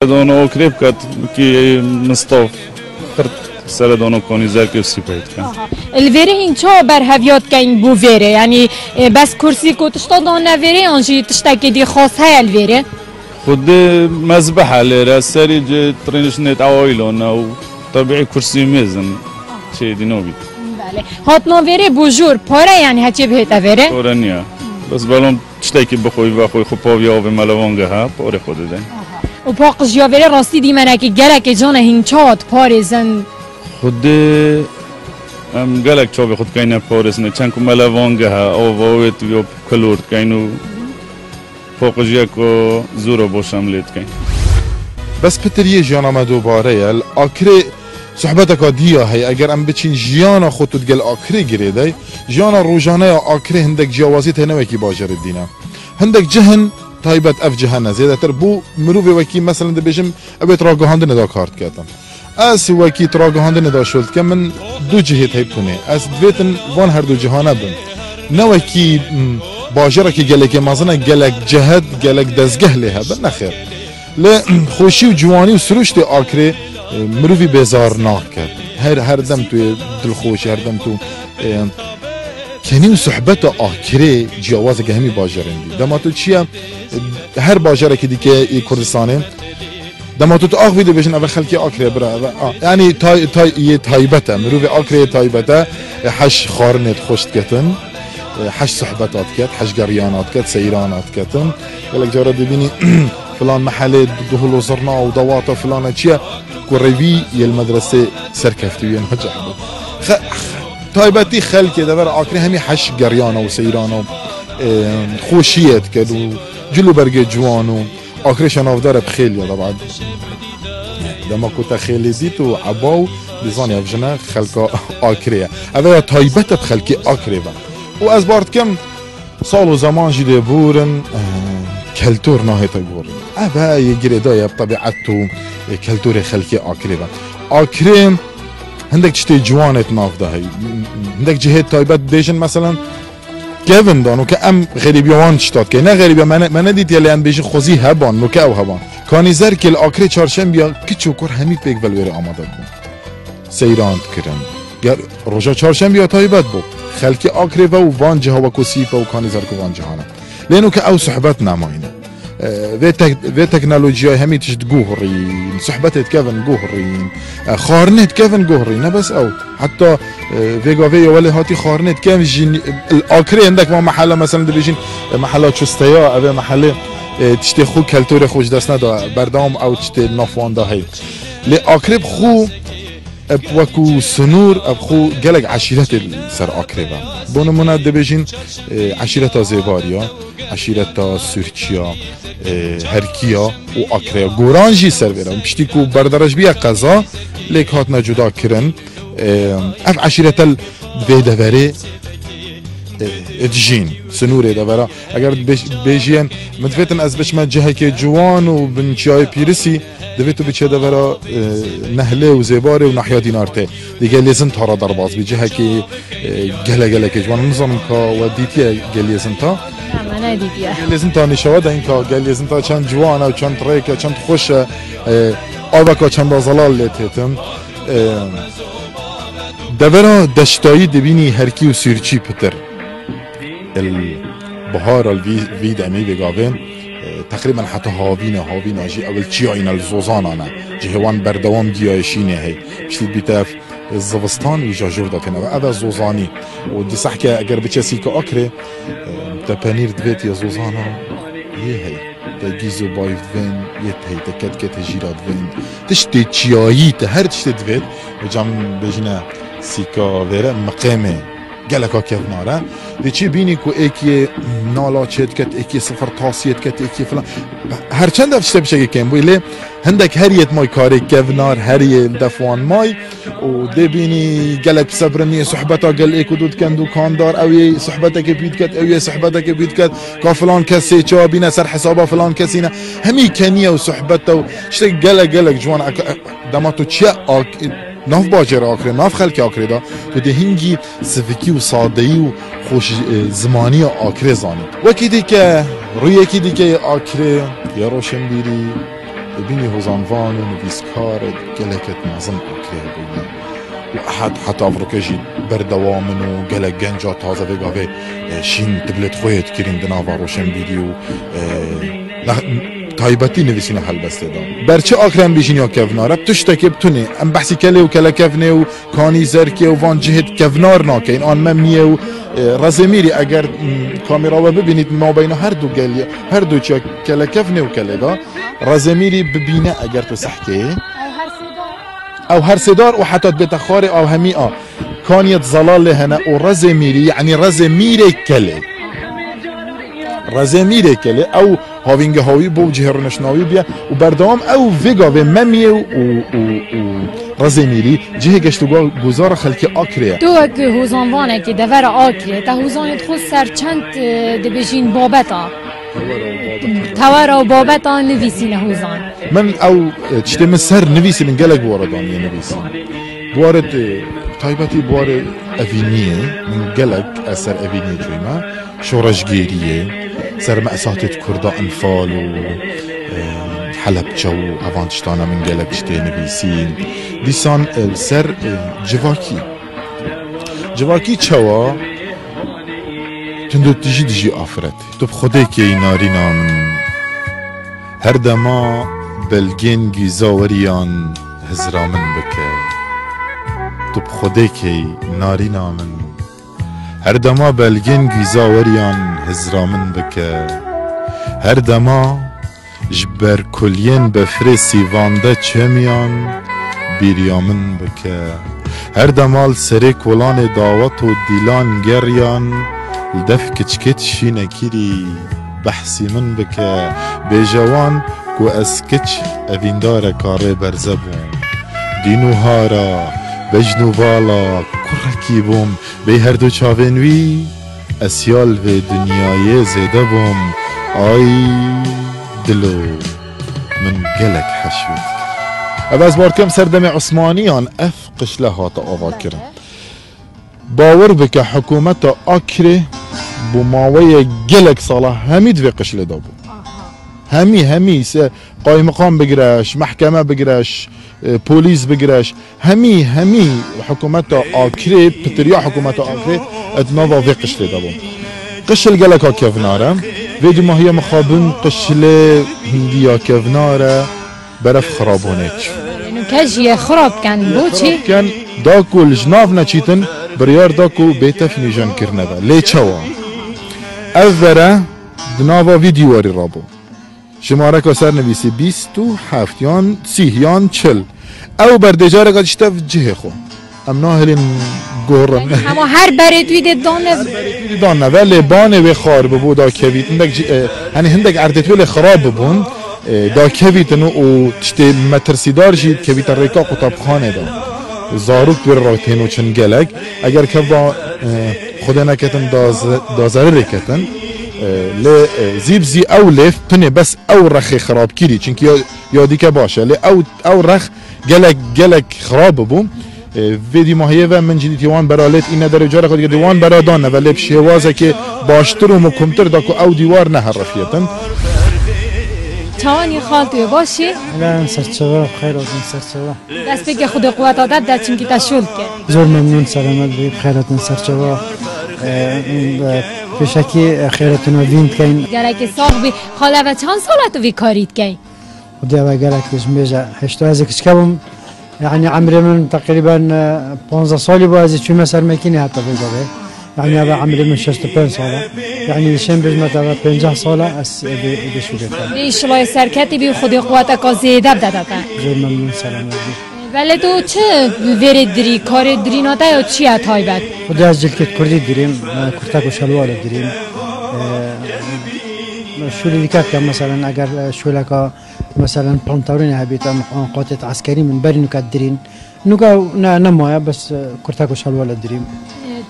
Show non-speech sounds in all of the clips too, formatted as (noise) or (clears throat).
دانو اوکریب کت کی مستوف خرد سر دانو کنی زر که سپید کن الویره هینچا بر هویات کن بو ویره یعنی اه، بس کرسی کو تشتا دان نویره آنجی تشتا که دی خاص های الویره خود مذبح لیره سری جه ترینش نیت اوایلون او طبیعی کرسی میزن چه دینو بید بله هات نویره بوجور پاره یعنی هچی بهت اویره اورنیا بس بالون تشتی که بخوی و خوی خوب پاوی آوی ملوانگه ها پاره خود ده و پا قزیاوره راستی دی منه که گلک جان هنچات پارزن. خود ام گلک چاو خود کین پارزن. چند که ملوانگه ها آواویت یا کلورد کین و پا قزیا که زورا باشم لید کین بس پتریه جانم دوباره یل آکره صحبتك ديا هي اگر ام بچين جيانا خطوت گل آخري گريدي جيانا روجانه آخري هندك جوازيت هنوكي باجر الدينا هندك جهن تایبەت ئەف جیهانە زیێدەتر بوو مرۆڤ وەکی مەسەن دەبێژم ئەوێت ڕاگەهاندنەدا کارتکاتن. ئەسی وەکی ڕاگەهاندنەدا شولتکە من دوو جهێت هەیبکوێ ئەس دوێتن وان هەردوو جیهانە بن. نەوەکی باژێڕێکی گەلێکی مازنە گەلک جەهت گەلک دەستگەه لێ هەبن نەخێر. لە خۆشی و جوانی و سروشتی ئاکرێ مرۆڤی بێزار ناکرد. هەر هەردەم توێ دڵخۆش هەردەم تو کنی و صحبت آکره جیاواز که همی باجرندی دما تو چیه؟ هر باجره که دیگه ای کردستانه دما تو آخ ویدو بشن اول خلکی آکره برا. یعنی تای تای یه تایبته. مروی آکره تایبته. حش خارنت خوشت کتن. حش صحبتات كت حش قريانات كت سيرانات كتن يقول لك جارة بيني (clears throat) فلان محل دهول وزرنا فلانة شيا قريبي يا المدرسة سركفتي وين نجح خ... خ- تايبتي خلكي دبر عاكري همي حش قريانة وسيرانة آه، خوشيت كدو جلو برقي جوانو آخري شنافدار بخيل يا طبعا لما كنت خيلي ديتو عباو بزاني افجنا خلقا آكريا اوه تايبت بخلقي آكري با و از بارد کم سال و زمان جیده بورن آه، کلتور ناهی تای بورن اوه یه گریده بطبیعت تو هندك تشتي جوان نافده ده هندك جهه تايبت ديشن مثلا گون دانو که ام غریبی وان چتاد که؟ نه غریبی من من دیت یلی ان بیش خوزی هبان نو که او هبان. کانی زر کل آکری چارشم بیا کی چوکر همی پیک ول آماده کن سیراند کرن. یا روزا چارشم بیا تایی بد بو. خلکی آکری و وان جهوا و کوسی و کانی زر کو وان جهانه لینو که او صحبت نماینه. و تكنولوجيا همي تشت جوهرين صحبتت كيفن جوهرين خارنت كيفن جوهرين نه بس أو حتى فيجا فيا ولا هاتي خارنت كيف جين الاكري عندك ما محل مثلا دبيجين محلات شستيا أو محل تشتي خو كالتور خوش دست ندا بردام أو تشتي نافوان دا هي لي خو وەکو سنوور ئەبخۆ گەلێک عشیرەتێ سەر ئاکرێبە بۆ نمونە دەبێژین عشیرە تا زێباریە عشیرە تا سورچیا هەرکیە و ئاکرەیە گۆرانژی سەرێرە پشتی و بەردەڕژبیە قەزا لێک هاتنە جوداکردن. ئەف عشیرەتە بێدەبەرێ آه، ادجين سنوري دبرا اگر بيجين متفتن از بش ما جهه که جوان و بنچای پیرسی دویتو بچه دبرا آه، نهله و زیباره و نحیا دینارته. دیگه لیزن تارا در باز بی جهه که آه، گله گله که جوان. نظام که و دیتی گل لیزن تا. لیزن تا نشوه ده این که گل لیزن تا چند جوان و چند ریکه چند خوش آبا که چند بازلال لیتیتم دبرا دشتایی دبینی هرکی و سیرچی پتر. البهار الفي في دمي بقابين تقريبا حتى هاوينا هاوينا جي أول تشي اين الزوزان أنا. جهوان بردوام ديا شيني هي. بشتي بيتاف الزفستان ويجا جوردا كنا هذا زوزاني. ودي صح اگر بتشسي كاكري تا بانير دفيت يا زوزانا. هي هي. تا جيزو بايف دفين يت هي. تا كت جيرا دفين تشتي تشيايي تا هر تشتي دفيت وجام بجنا سيكا فيرا مقامة. گلکا کف ناره دی چی بینی کو ایکی نالا چید کت ایکی صفر تاسیت کت ایکی فلان هر چند دفع شته بشه کم بویله هندک هر یت مای کاری کف نار هر یه دفوان مای و دی بینی گلک صبرنی صحبتا گل ایکو دود کن دکاندار أو یه صحبتا که بید کت أو یه صحبتا که بید کت کا فلان کسی چا بینه سر حسابا فلان کسی نه همی کنیه و صحبتا و شته گلک ناف باجر آکره ناف خلک آکره دا. تو ده هنگی سفکی و سادهی و خوش آه، زمانی آکره زانی. وکی دی که روی یکی دی که آکره یا روشن بیری ببینی هۆزانوان و نویسکارت گەلێکت مەزم ئاکرێ بووە حت حتا ڤڕکەژی بەردەوامن و gelek genca taze vê gavê şîn dibilێت خۆیت kirîn di nava roşenbîrî û تایبەتی نویسینە هەلبەستێدا بەرچە ئاکران بژینیا کەڤنارە تشتێکی بتونێ ئەم بەحسی کەلێ و کەلەکەڤنێ و کانی زەرکێ و وان جهت کەڤنار ناکەین ئان مە نییە و ڕزێمیری ئەگەر کامیراوە ببینیت مابینە هەردوو گەلی هەردوو چە کەلەکەڤنێ و کەلێدا ڕزێمیری ببینە ئەگەر تو سەحکەیە أو هر سدار و حتی بيت خاري أو همي آه كانيت ظلال هنا ورزة ميري يعني رزة ميري كله ڕزێمیرێکە لێ ئەو هاوینگەهاوی بۆ جهێڕنەشناوی بە و بەردەوام ئەو ڤێگاوێ مەمیە و ڕزێمیری جهێ گەشتوگوڵ گوزارە خەلکی ئاکرێ دووەک هۆزانوانێکی دەڤرە ئاکرێ تا هوزانێت خۆ سەر چەند دەبێژین بابەتە. تەوارە و بابەتان نویسینە هوزان من ئەو چتێمە سەر نویسی من گەلک وەڕەدانە نویسی. بوارد تایبەتی بوارە ئەڤینیە من گەلک ئەسەر ئەڤینی جوێمە شۆڕەشگێریە سەر مەساتێت کووردا ئەنفال و حەلبچە و ئەوان شتانە من گەلک شتێ نویسین. دیسان سەر جواکی جواکی چەوە؟ تندو تجي دجي آفرت تو بخودێکی نارینا من هەردەما بەلگێنگی زاوەریان هزرا من بکە. تو بخودێکی نارینا من هەردەما بەلگێنگی زاوەریان هزرا من بکە هەردەما ji ber kuliyên befrê sîvande çemiyan bîriya min bike her demal serê kolanê dawet û dîlan geriyan دەف کچکت شینەکیری بەحسی من بکە بێژەوان و ئەس کچ ئەڤیندارە کاڕێ بەرزە بووم دین و هارە بەژن و باڵا کوڕێکی بووم بێ هەردوو چاوێنوی ئەسیال zêde bûm ay dilo min gelek heşwît Ev ez barkem serdemê Osmaniyan ev qişle hate ava kirin باور بکە حکوومەتە ئاکرێ بۆ ماوەیە gelek ساڵە هەمی دوێ قش لێدا بوو هەمی هەمی قوي مقام بقراش محكمة بقراش آه، بوليس بقراش. همي همي حكومات آكري بتريا حكومات آكري اتنظى في قشلة دابون قشل قلقا كيفنارا. فيدي ما هي مخابن قشلة هندية كيفنارا. برف خرابونيك يعني كاجي خراب كان بوتي؟ كان. داكو الجنافنا تشيتن بريار داكو بيتا في نيجان كرنبا. ليه شوا أذرا دنافا فيديو رابو. شماره که سر نویسی بیست و هفتیان سیهیان چل. او بردجاره که چطف جه خو. ام ناهلین گورم اما یعنی هر برد وید دانه. دانه. ولی بانه و خار ببو دا کویت هنی هندک اردت خراب ببون. دا کویت نو او تشتی مترسیدار جید کویت ریکا قطاب خانه دا. زاروک بر چن چنگلک. اگر که با خود نکتن دازر رکتن ل زیبزی او لف تنه بس او رخ خراب کری چونکی یا دیگه باشه ل او او رخ گلک گلک خراب بوم ویدی ماهیه و من جدی دیوان برالت این در جار خود دیوان برا دانه ولی بشیوازه که باشتر و مکمتر داکو او دیوار نه رفیتن چوانی خال توی باشی؟ الان سرچوه بخیر آزین سرچوه دست بگه خود قوت عادت در چیم که تشول که زور ممنون سلامت بگید خیراتن سرچوه پیشکی خیرتون ویند کن که ساق بی خاله و چند سالت تو کارید کن خدا و گرک دش میجا هشتو از کشکم یعنی عمر من تقریبا 15 سالی بود از چون مسر مکینی حتی بگه يعني یعنی هذا عمري من 65 سنة يعني نشان بجمع تبع 50 سنة أس بشوكة إيش الله يسر كاتبي وخذ قواتك وزيادة بدأت جمع من سلام ولی تو چه وری دری؟ کار دری ناده یا چی اتای بد خدای از جلکت کردی دریم کرتک و شلوار دریم. شولی دیکت که مثلا اگر شولکا مثلا پانتورین هبیت ام قاطعت عسکری من بری نکات درین نوکا نه نمایا بس کرتک و شلوار دریم.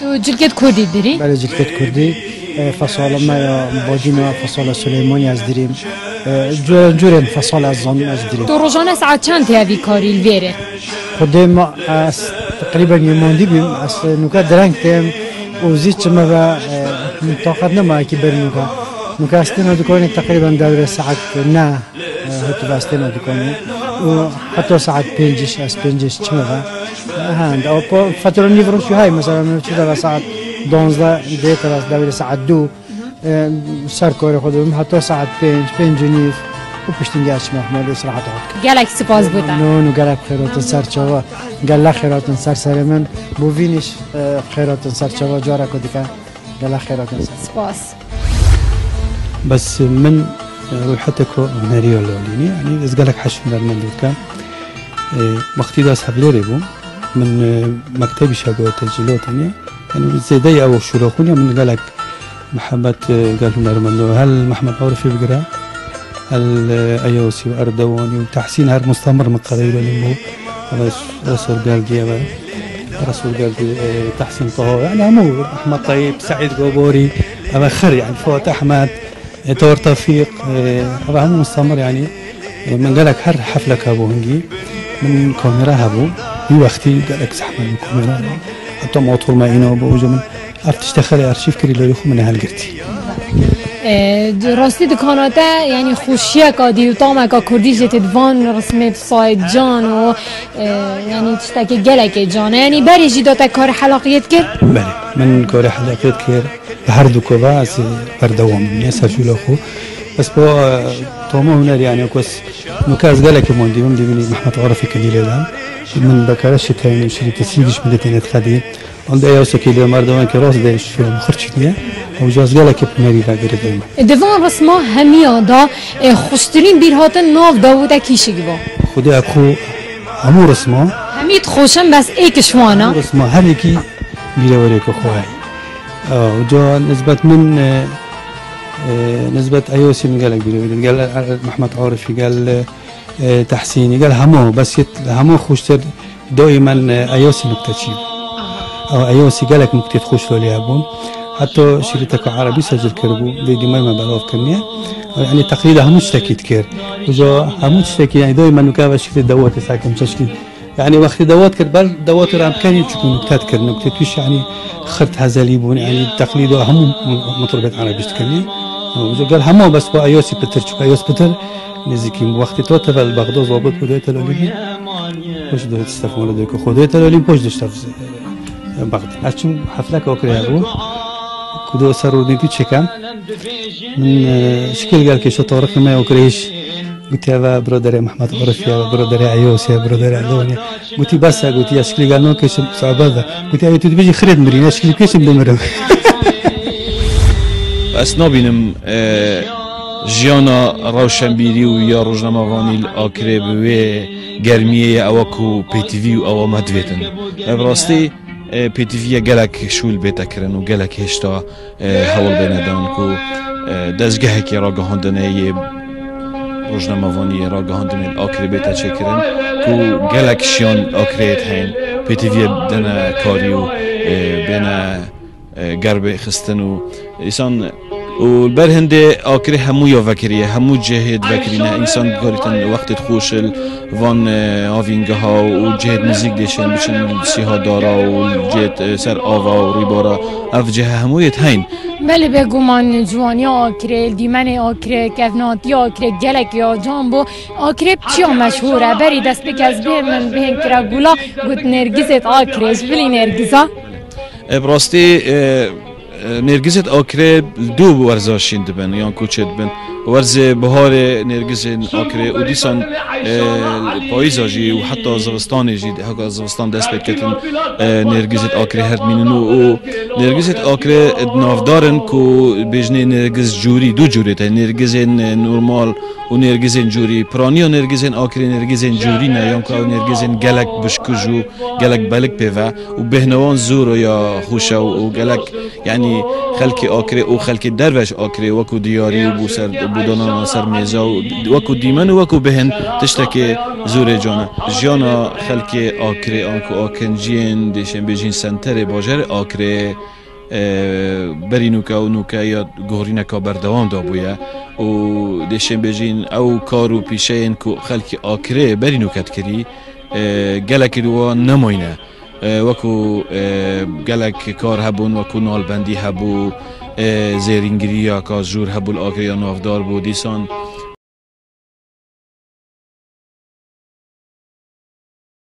تو جلکت کردی دری؟ بله جلکت کردی. فصال ما یا باجینا فصال سلیمانی از دریم. جورن فصال از زان از دریم تو روزانه ساعت چند هیوی کاری ما از تقریبا یماندی بیم. از نوکا درنگ تیم. و زیت چما با طاقت نما کی بر نوکا نوکا استنا دکانی تقریبا دور ساعت نه هاتو باستنا دكانو وحتى ساعات بينجش اس بينجش چمغا هاند أو بو فترة نيفرو شو هاي مثلا من چه ساعات 12 ديت راس دبیر ساعت دو. سر کار خودم حتی ساعت پنج پنج و نیف و پشتین گرش محمد استراحت خود گلک سپاس بودم نو نو گلک خیرات سر چوا گله خیرات سر سر من. بو وینش خیرات سر چوا جارا کدی که گله خیرات سر. سپاس. بس من روحتك هنريو لوليني يعني إذا قالك حش من المندوب كان وقتي داس حبلوري بو من مكتبي شاقو تسجيلات يعني يعني زي دي أو شروخونيا من قالك محمد قال لهم ارمندو هل محمد عورفي بقرا هل ايوسي واردواني وتحسين هر مستمر من قبيله اللي هو رسول قال جيبا رسول قال تحسين طه يعني همو أحمد طيب سعيد قبوري هذا خر يعني فوت أحمد تور توفيق هذا همو مستمر يعني من قالك هر حفلة كابو هنجي من كاميرا هبو في وقتي قالك زحمة من كاميرا حتى ما هنا وبوجه من عرفت تشتغل ارشيف كري لوري خو من هالقرتي راستی دکانات یعنی خوشیه که دیوتام که کردی جت دوان رسمت ساید جان و یعنی تشتاك گلک جانه یعنی بری جدات کار حلاقیت کرد بله. من کار حلاقیت کرد هر دو كوبا از بردوام من سجل خو. بس بو تومو هنر يعني كوس نكاز قالك موندي من دي محمد غرفي كديل من بكرش تاني شري تسيدش بدتين تخدي دوان رسما هميا دا خوشترين بير هاتن ناف داوود كيشي با خدي اكو همو رسما هميت خوشم بس ايك شوانا رسما هر يكي بير وريك خوهاي آه وجا نسبة من نسبة ايوسي من قالك بير قال محمد عارفي قال تحسيني قال همو بس همو خوشتر دائما ايوسي نكتشيب أو ايوسي قالك نكتة خوش لو ليابون حتى شريتك عربي سجل كربو دي ما ما بعرف كنيا يعني تقريبا همو اشتكيت كير. وجا همو اشتكي يعني دائما نكابة شكل دوات ساكن تشكيل يعني وقت دوات كر بل دوات رام كان يتشكون نكتات كر نكتة كيش يعني خرت هزاليبون يعني تقليد همو مطربة عربي اشتكني وجا قال همو بس با ايوسي بتر شو ايوس بتر نزیکیم وقتی تو تفل بغداد ضابط بوده تلالی پوش دو استف مولا دو که خودی تلالی پوش دو استف بغداد هرچون حفلة که اکری هبو کدو سر رو نیتی چکم من شکل قال که شو طارق ما اکریش قلت يا برادر محمد عرف يا برادر عيوس يا برادر علوني قلت بس قلت يا شكلي قال نوكي صعبة قلت يا تدي بيجي خريط مرينا شكلي كيش بمرم (laughs) بس نبینم ژیانە ڕەوشەمبیری و یا ڕۆژنەمەڕانی ئاکرێ بوێ گەرمیەیە ئەوە و پێتیوی و ئەوە مەدوێتن پێتیڤە گەلک شول بێتەکردن و گەلک هێشتا هەوڵ بێنەدان و دەستگەهێکی ڕاگەهاندنەیە ڕۆژنەمەوانی ڕاگەهاندنێت ئاکرێ بێتە چێکردن و گەلک شیان ئاکرێت هەین پێتیڤە دەنە کاری و بێنە گەربێ خستن و ئیسان والبر هندي آكري همو يا فكرية همو جهد فكرينا إنسان قارتن وقت خوشل وان آوینگه ها و جهد نزیک دیشن بچن سیها دارا و جهد سر آوا و ریبارا اف جه همویت هین بله بگو من جوانی آکره دیمن آکره کفناتی آکره گلک یا جامبو آکره چیا مشهوره بری دست بکز به من بهن کرا گولا گوت نرگزت آکرهش بلی نرگزا براستی نرگزت آکره دو ورزاشین دبن یا کوچت بن ورز بهار نرگز آکره و دیسان پاییزا جی و حتی زغستان جی حتی زغستان دست بید کتن نرگزت آکره هرد مینن و نرگزت آکره نافدارن کو بجنه نرگز جوری دو جوری تا نرگز نورمال و نرگز جوری پرانی و نرگز آکره نرگز جوری نه یا که نرگز گلک بشکج و گلک بلک پیوه و بهنوان زور یا خوشه و گلک یعنی خلک آکره و خلک دروش آکره وکو دیاری و بوسر بوودۆنا سەر مێزە و وەکو دیمەن و وەکو بهێن تشتێکی زورێ جوانە ژیانە خەلکێ ئاکرێ ئاکو ئاکنجیێن دێشێنبێژین سنتەرێ بۆژێر ئاکرێ بەری نوکە و نوکایە گۆڕینەکە بەردەوامدا بووە و دێشێن بێژین ئەو کار و پیشەیەن و خەلکی ئاکرێ بەری نوکەت کردی گەلەکی دووە نەمۆینە وەکو گەلک کار هەبوون وەکو ناڵبندی هەبوو. زیرینگری یا کا ژوور هەبول ئاگریان ناافدار بودیسان